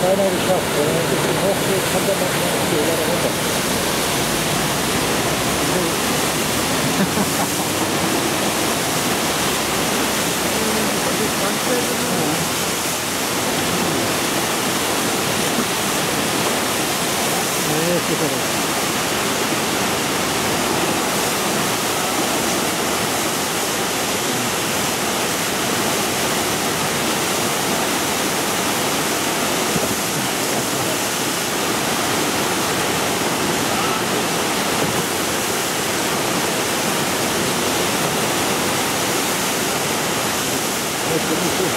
bijna de kracht. Het is een hoogte van de magnetron naar de honderd. Nee, super. Det är que no se